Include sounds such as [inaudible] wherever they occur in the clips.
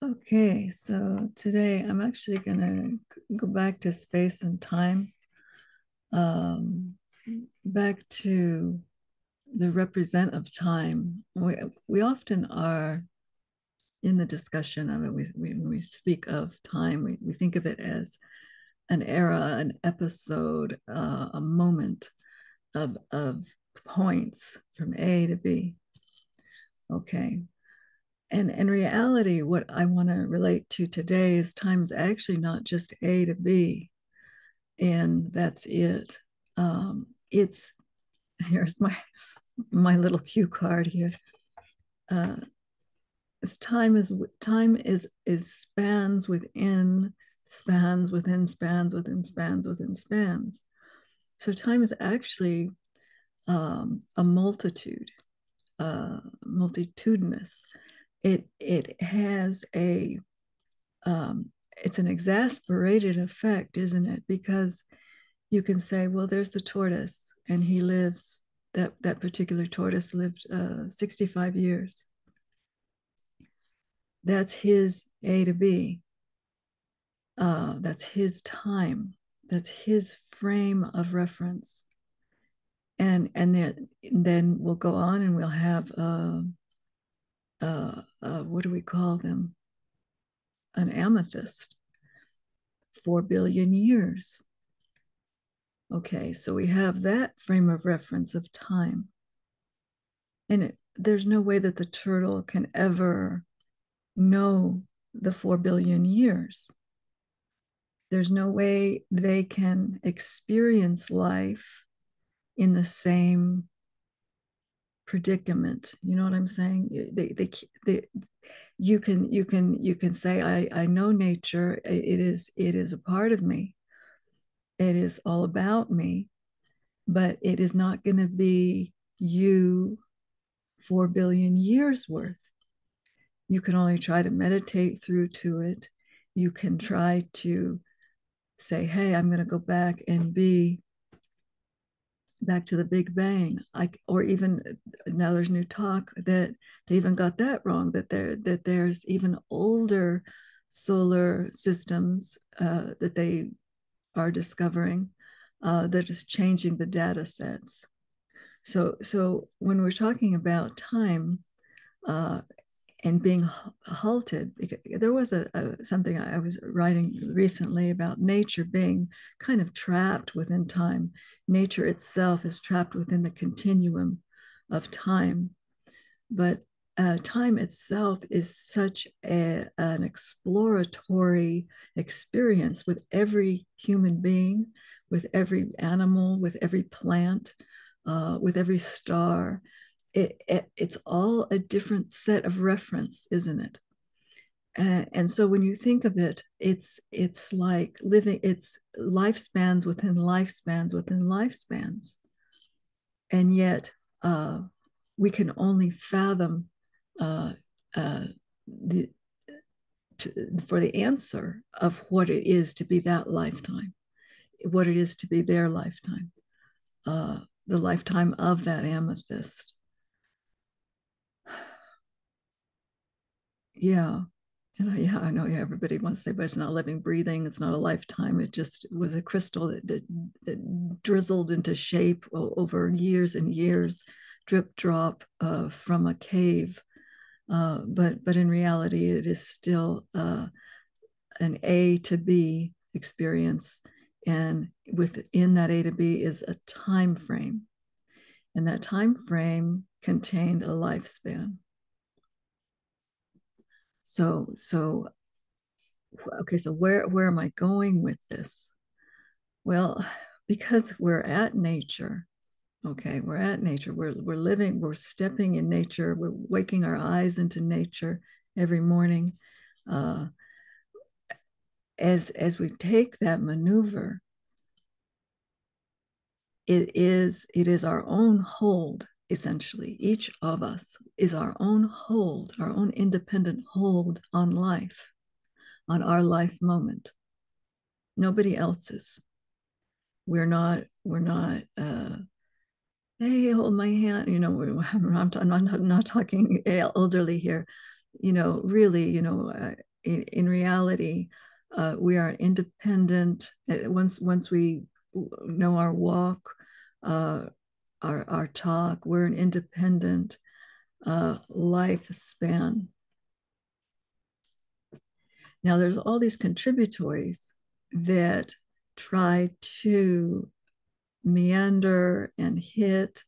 Okay, so today I'm actually going to go back to space and time, um, back to the represent of time. We, we often are in the discussion of it, we, we, we speak of time, we, we think of it as an era, an episode, uh, a moment of, of points from A to B. Okay, and in reality, what I want to relate to today is time is actually not just A to B, and that's it. Um, it's [laughs] here's my my little cue card here. Uh, it's time is time is is spans within spans within spans within spans within spans. So time is actually um, a multitude, uh, multitudinous it it has a um, it's an exasperated effect, isn't it? Because you can say, well, there's the tortoise, and he lives that that particular tortoise lived uh, 65 years. That's his A to B. Uh, that's his time. That's his frame of reference. And and then then we'll go on and we'll have uh, uh, uh, what do we call them? An amethyst. Four billion years. Okay, so we have that frame of reference of time. And it, there's no way that the turtle can ever know the four billion years. There's no way they can experience life in the same predicament you know what i'm saying? They, they, they you can you can you can say i i know nature. It is it is a part of me. It is all about me but it is not going to be you 4 billion years worth. You can only try to meditate through to it. You can try to say hey i'm going to go back and be back to the Big Bang, like, or even now there's new talk that they even got that wrong that there that there's even older solar systems uh, that they are discovering uh, that is changing the data sets. So so when we're talking about time, uh, and being halted. There was a, a, something I was writing recently about nature being kind of trapped within time. Nature itself is trapped within the continuum of time, but uh, time itself is such a, an exploratory experience with every human being, with every animal, with every plant, uh, with every star it, it, it's all a different set of reference, isn't it? And, so when you think of it, it's it's like living. It's lifespans within lifespans within lifespans, and yet uh, we can only fathom uh, uh, the to, for the answer of what it is to be that lifetime, what it is to be their lifetime, uh, the lifetime of that amethyst. [sighs] yeah yeah, I know yeah, everybody wants to say, but it's not living, breathing. It's not a lifetime. It just was a crystal that, that, that drizzled into shape over years and years, drip drop uh, from a cave. Uh, but but in reality, it is still uh, an A to B experience, and within that A to B is a time frame, and that time frame contained a lifespan. So, so, okay, so where, where am I going with this? Well, because we're at nature, okay, we're at nature, we're, we're living, we're stepping in nature, we're waking our eyes into nature every morning. Uh, as, as we take that maneuver, it is, it is our own hold essentially. Each of us is our own hold, our own independent hold on life, on our life moment. Nobody else's. We're not, we're not, uh, hey, hold my hand. You know, [laughs] I'm, not, I'm not, not talking elderly here. You know, really, you know, in, in reality, uh, we are independent. Uh, once once we know our walk, uh, our our talk, we're an independent uh, lifespan. Now, there's all these contributories that try to meander and hit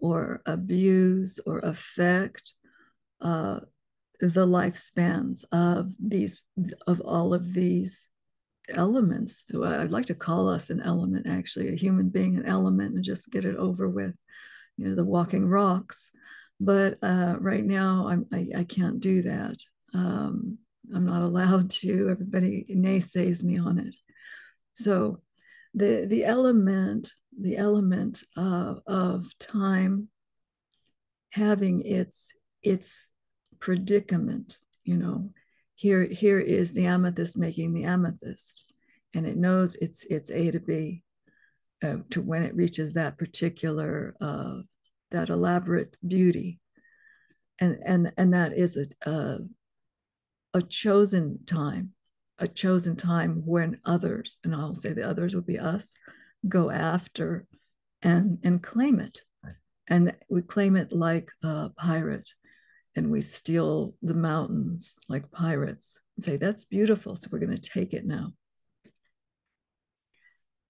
or abuse or affect uh, the lifespans of these of all of these elements. I'd like to call us an element, actually, a human being, an element, and just get it over with. You know, the walking rocks. But uh, right now, I'm, I, I can't do that. Um, I'm not allowed to. Everybody naysays me on it. So, the the element the element of, of time having its its predicament you know here here is the amethyst making the amethyst. And it knows it's it's a to b uh, to when it reaches that particular uh, that elaborate beauty. And and and that is a, a a chosen time a chosen time when others and i'll say the others will be us go after and and claim it. And we claim it like a pirate and we steal the mountains like pirates and say that's beautiful so we're going to take it now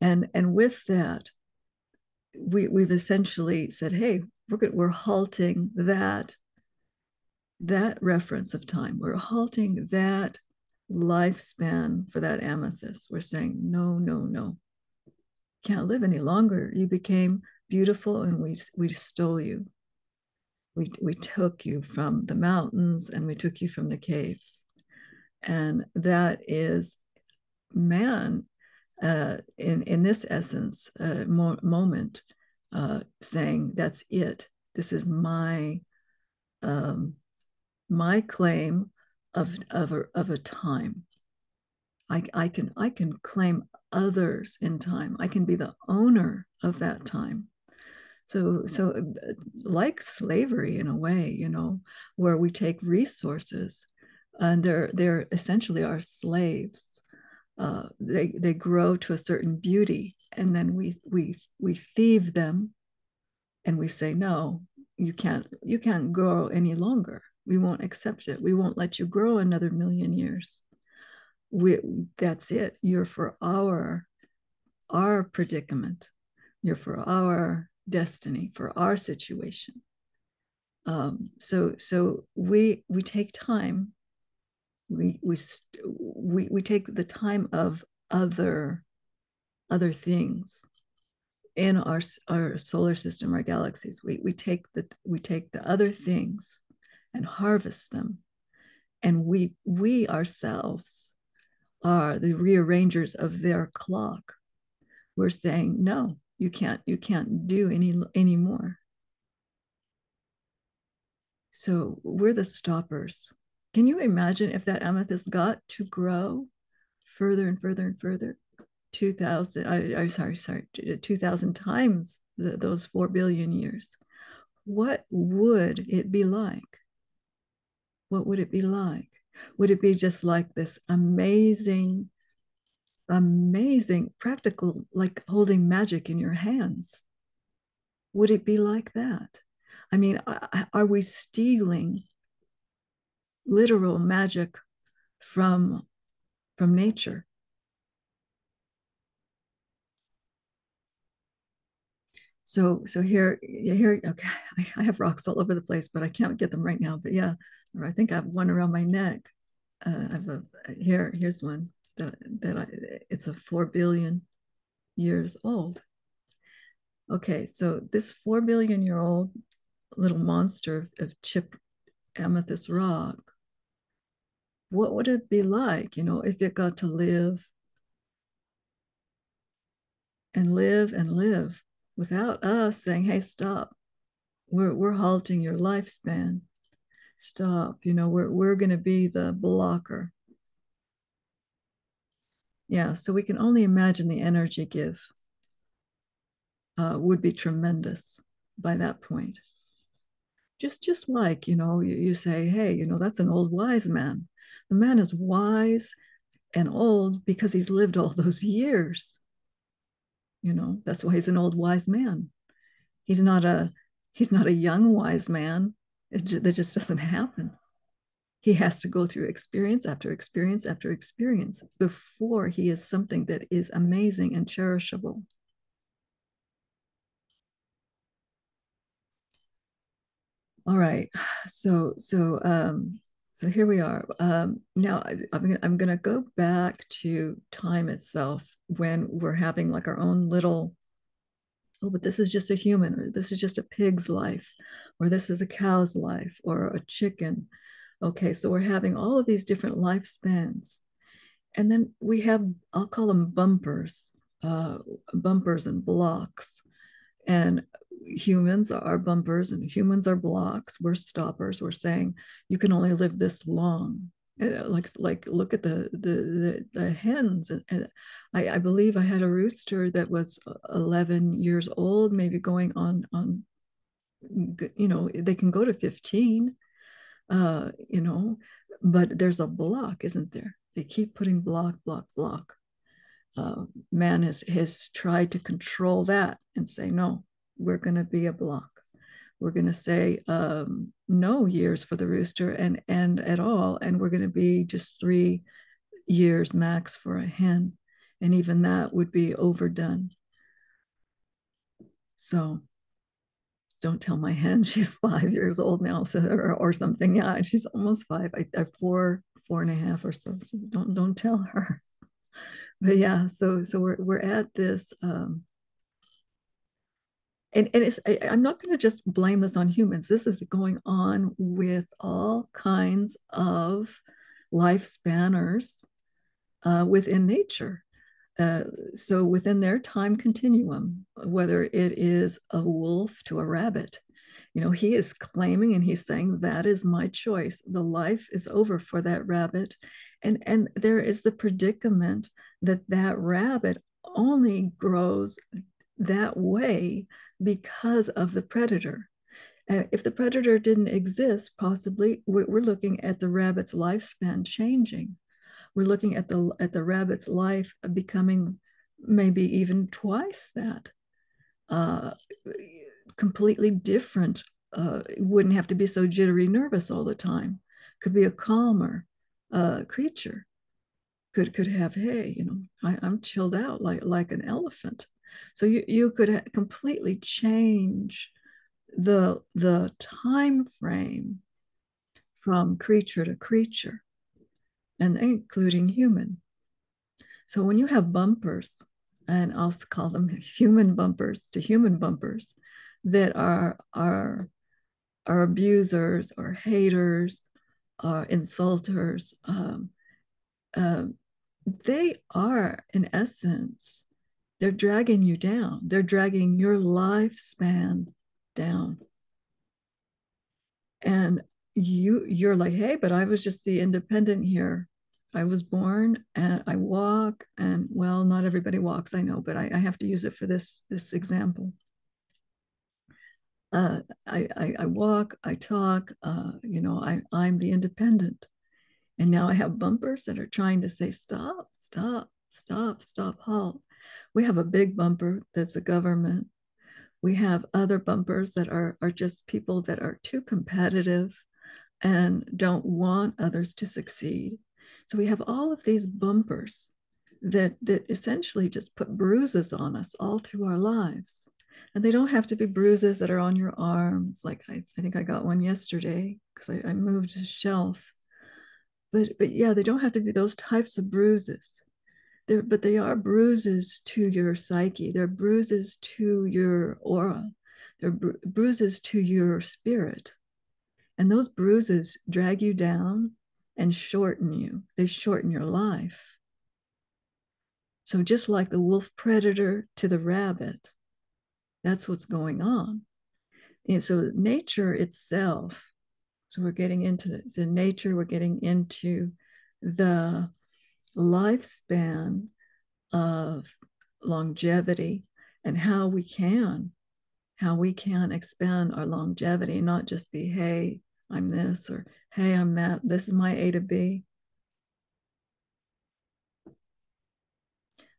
and and with that we we've essentially said hey we're good, we're halting that that reference of time we're halting that lifespan for that amethyst we're saying no no no can't live any longer. You became beautiful and we, we stole you. We, we took you from the mountains and we took you from the caves. And that is man uh, in, in this essence, uh, mo- moment, uh, saying, That's it. This is my um, my claim of, of, a, of a time. I, I can I can claim others in time. I can be the owner of that time. So, so like slavery in a way, you know, where we take resources and they're they're essentially our slaves. Uh, they they grow to a certain beauty, and then we we we thieve them, and we say no, you can't you can't grow any longer. We won't accept it. We won't let you grow another million years. We that's it. You're for our our predicament. You're for our destiny, for our situation. Um, so so we we take time. We we we we take the time of other other things in our our solar system, our galaxies. We we take the we take the other things and harvest them, and we we ourselves are the rearrangers of their clock we're saying no you can't you can't do any anymore. So we're the stoppers. Can you imagine if that amethyst got to grow further and further and further? 2000 I, I sorry sorry 2000 times the, those 4 billion years. What would it be like? What would it be like? Would it be just like this amazing amazing, practical, like holding magic in your hands. Would it be like that? I mean, are we stealing literal magic from from nature? So so here here okay, [laughs] I have rocks all over the place, but I can't get them right now. But yeah, or I think I have one around my neck. Uh, I have a here. Here's one that that I, it's a four billion years old. Okay, so this four billion year old little monster of chip amethyst rock, what would it be like, you know, if it got to live and live and live without us saying, hey, stop. We're, we're halting your lifespan. Stop. You know, we're, we're going to be the blocker yeah, so we can only imagine the energy give uh, would be tremendous by that point. Just, just like you know, you, you say, hey, you know, that's an old wise man. The man is wise and old because he's lived all [laughs] those years. You know, that's why he's an old wise man. He's not a he's not a young wise man. It just, that just doesn't happen. He has to go through experience after experience after experience before he is something that is amazing and cherishable. All right. So so um so here we are. Um now I'm gonna I'm gonna go back to time itself when we're having like our own little oh, but this is just a human, or this is just a pig's life, or this is a cow's life, or a chicken. Okay, so we're having all of these different lifespans. And then we have, I'll call them bumpers, uh, bumpers and blocks. And humans are bumpers and humans are blocks. We're stoppers. We're saying you can only live this long. Uh, like like look at the the the, the hens. And, and I, I believe I had a rooster that was 11 years old, maybe going on on. You know they can go to 15. Uh, you know, but there's a block, isn't there? They keep putting block, block, block. Uh, man has has tried to control that and say no we're going to be a block. We're going to say um, no years for the rooster and and at all, and we're going to be just three years max for a hen, and even that would be overdone. So don't tell my hen [laughs] she's five years old now so, or, or something yeah she's almost five I, I four four and a half or so, so don't don't tell her. [laughs] But yeah so so we're, we're at this um, and, and it's I, am not going to just blame this on humans this is going on with all kinds of lifespanners uh, within nature uh, so within their time continuum whether it is a wolf to a rabbit you know he is claiming and he's saying that is my choice the life is over for that rabbit and and there is the predicament that that rabbit only grows that way because of the predator. Uh, if the predator didn't exist, possibly we're looking at the rabbit's lifespan changing. We're looking at the at the rabbit's life becoming maybe even twice that. Uh, completely different. Uh, wouldn't have to be so jittery nervous all the time. Could be a calmer uh, creature. Could could have hey, you know, I, I'm chilled out like like an elephant. So you, you could completely change the, the time frame from creature to creature, and including human. So when you have bumpers, and I'll call them [laughs] human bumpers to human bumpers, that are are are abusers or haters or insulters, um, um, they are in essence they're dragging you down. They're dragging your lifespan down. And you you're like, hey, but I was just the independent here. I was born and I walk, and well, not everybody walks, I know, but I, I have to use it for this this example. Uh, I, I, I walk, I talk, uh, you know, I, I'm the independent. And now I have bumpers that are trying to say, stop, stop, stop, stop, halt we have a big bumper that's a government. We have other bumpers that are, are just people that are too competitive and don't want others to succeed. So we have all of these bumpers that, that essentially just put bruises on us all through our lives. And they don't have to be bruises that are on your arms. Like I, I think I got one yesterday because I, I moved a shelf. But, but yeah, they don't have to be those types of bruises there, but they are bruises to your psyche. They're bruises to your aura. They're bru- bruises to your spirit. And those bruises drag you down and shorten you. They shorten your life. So, just like the wolf predator to the rabbit, that's what's going on. And so, nature itself, so we're getting into the nature, we're getting into the lifespan of longevity and how we can how we can expand our longevity not just be hey I'm this, or hey, I'm that. This is my A to B.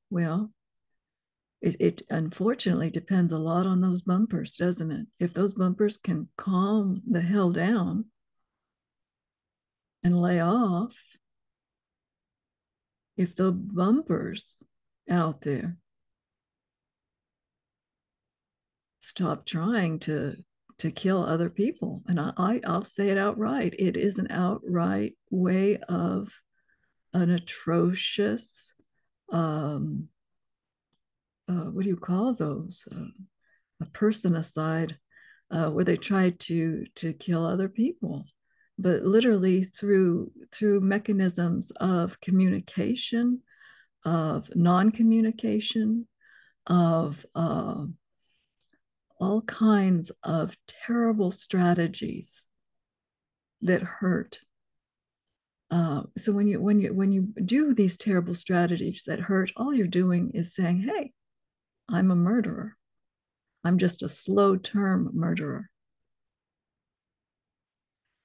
Well, it, it unfortunately depends a lot on those bumpers, doesn't it? If those bumpers can calm the hell down and lay off, if the bumpers out there stop trying to to kill other people. And I, i'll say it outright. It is an outright way of an atrocious um uh, what do you call those? Uh, a personicide uh, where they try to to kill other people. But literally through through mechanisms of communication of non-communication of uh, all kinds of terrible strategies that hurt. Uh, so when you when you when you do these terrible strategies that hurt, all you're doing is saying, "Hey, I'm a murderer. I'm just a slow term murderer."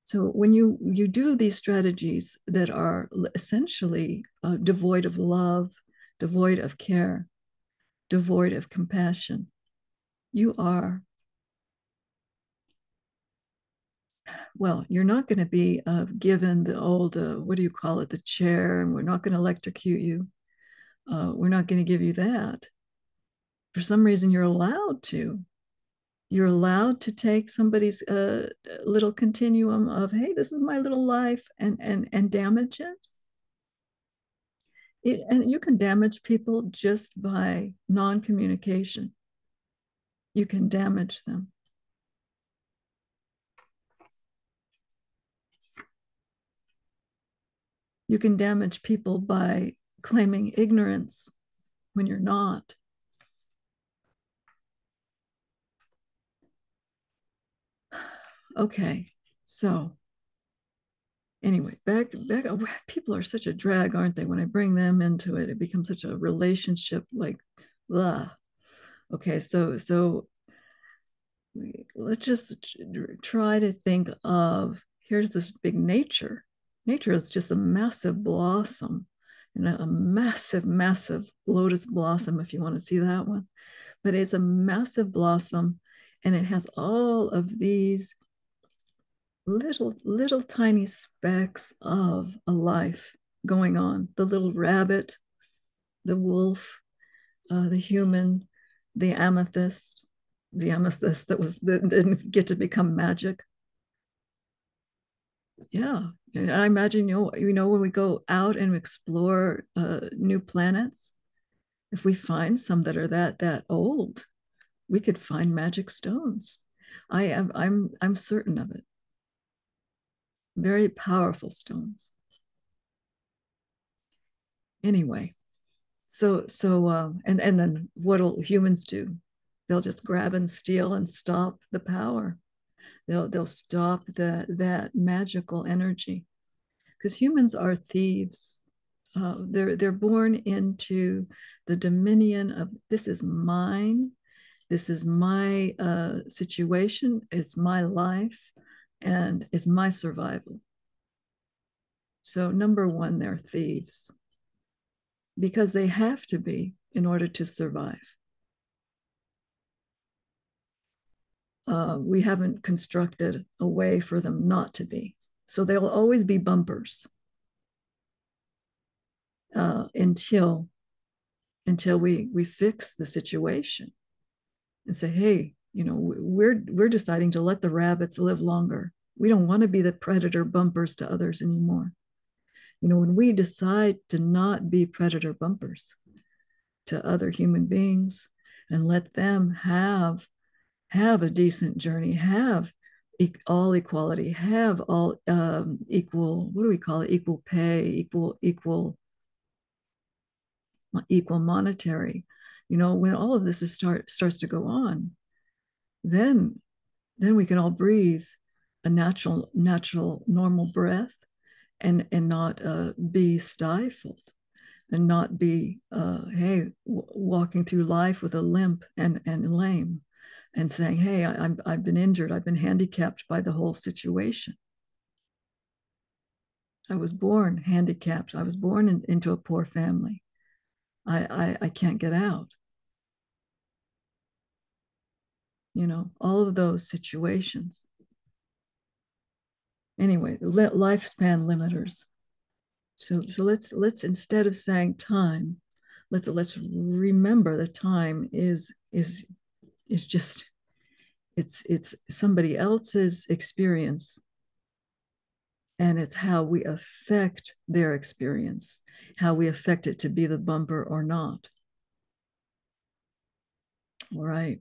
So when you you do these strategies that are essentially uh, devoid of love, devoid of care, devoid of compassion, you are. Well you're not going to be uh, given the old uh, what do you call it the chair and we're not going to electrocute you. Uh, we're not going to give you that. For some reason you're allowed to. You're allowed to take somebody's uh, little continuum of hey this is my little life and and and damage it. It, and you can damage people just by non-communication you can damage them. You can damage people by claiming ignorance when you're not. Okay, so anyway, back back oh, people are such a drag, aren't they? When I bring them into it, it becomes such a relationship like blah okay so so let's just try to think of here's this big nature. Nature is just a massive blossom and a, a massive massive lotus blossom if you want to see that one. But it's a massive blossom and it has all of these little little tiny specks of a life going on. The little rabbit the wolf uh, the human the amethyst, the amethyst that was that didn't get to become magic. Yeah, and I imagine you know you know when we go out and explore uh, new planets, if we find some that are that that old, we could find magic stones. I am I'm I'm certain of it. Very powerful stones. Anyway, so so um, and and then what'll humans do they'll just grab and steal and stop the power. They'll they'll stop that that magical energy. Because humans are thieves. Uh, they're they're born into the dominion of this is mine. This is my uh, situation. It's my life and it's my survival. So number one they're thieves. Because they have to be in order to survive. Uh, we haven't constructed a way for them not to be. So they'll always be bumpers uh, until until we we fix the situation and say, hey, you know, we're we're deciding to let the rabbits live longer. We don't want to be the predator bumpers to others anymore you know when we decide to not be predator bumpers to other human beings and let them have have a decent journey have all equality have all um, equal what do we call it? Equal pay equal equal equal monetary. You know when all of this is start starts to go on then then we can all breathe a natural natural normal breath and and not uh, be stifled and not be uh, hey w- walking through life with a limp and and lame and saying hey I, I'm, i've been injured i've been handicapped by the whole situation i was born handicapped i was born in, into a poor family I, I, I can't get out. You know, all of those situations. Anyway, lifespan limiters. So, so let's let's instead of saying time, let's let's remember that time is is is just it's it's somebody else's experience. And it's how we affect their experience how we affect it to be the bumper or not. All right